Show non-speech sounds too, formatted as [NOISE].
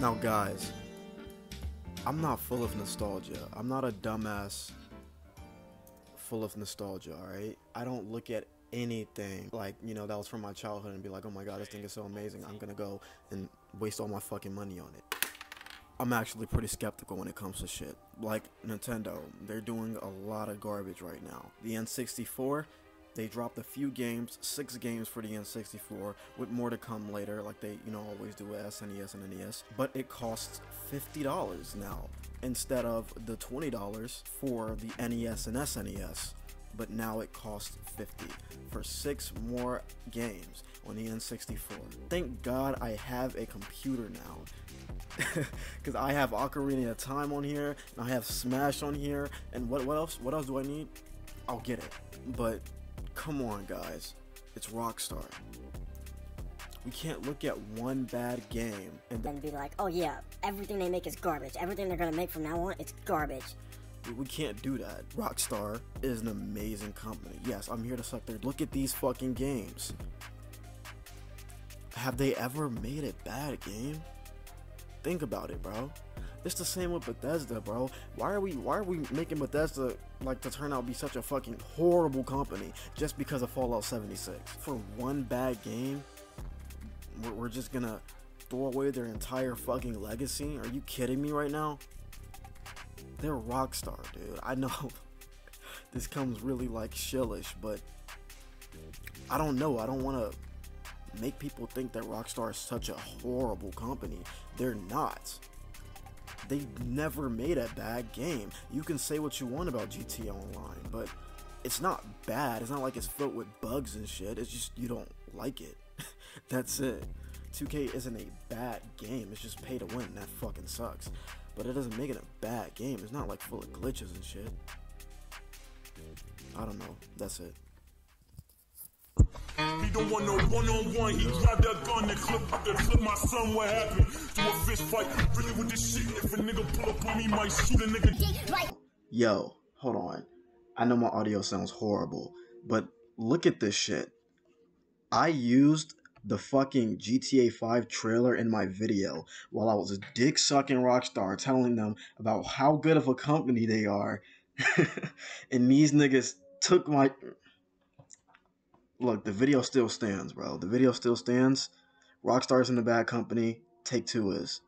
Now, guys, I'm not full of nostalgia. I'm not a dumbass full of nostalgia, alright? I don't look at anything like, you know, that was from my childhood and be like, oh my god, this thing is so amazing. I'm gonna go and waste all my fucking money on it. I'm actually pretty skeptical when it comes to shit. Like Nintendo, they're doing a lot of garbage right now. The N64, they dropped a few games, six games for the N64, with more to come later, like they, you know, always do with SNES and NES. But it costs $50 now, instead of the $20 for the NES and SNES. But now it costs 50 for six more games on the N64. Thank God I have a computer now. [LAUGHS] Cause I have Ocarina of Time on here, and I have Smash on here, and what what else? What else do I need? I'll get it. But come on, guys, it's Rockstar. We can't look at one bad game and then be like, oh yeah, everything they make is garbage. Everything they're gonna make from now on, it's garbage. We can't do that. Rockstar is an amazing company. Yes, I'm here to suck their. Look at these fucking games. Have they ever made a bad game? Think about it, bro. It's the same with Bethesda, bro. Why are we why are we making Bethesda like to turn out be such a fucking horrible company just because of Fallout 76? For one bad game, we're, we're just gonna throw away their entire fucking legacy? Are you kidding me right now? They're Rockstar, dude. I know [LAUGHS] this comes really like shillish, but I don't know. I don't want to make people think that Rockstar is such a horrible company. They're not. They never made a bad game. You can say what you want about GTA Online, but it's not bad. It's not like it's filled with bugs and shit. It's just you don't like it. [LAUGHS] That's it. 2K isn't a bad game. It's just pay to win. That fucking sucks. But it doesn't make it a bad game. It's not like full of glitches and shit. I don't know. That's it. Don't want no one on one. He grabbed that gun and clip, and uh, clip my son. What happened? Do a fist fight. Really with this shit. If a nigga pull up on me, might shoot a nigga. Yo, hold on. I know my audio sounds horrible, but look at this shit. I used the fucking GTA 5 trailer in my video while I was a dick sucking Rockstar telling them about how good of a company they are. [LAUGHS] and these niggas took my look, the video still stands, bro. The video still stands. Rockstar's in the bad company. Take two is.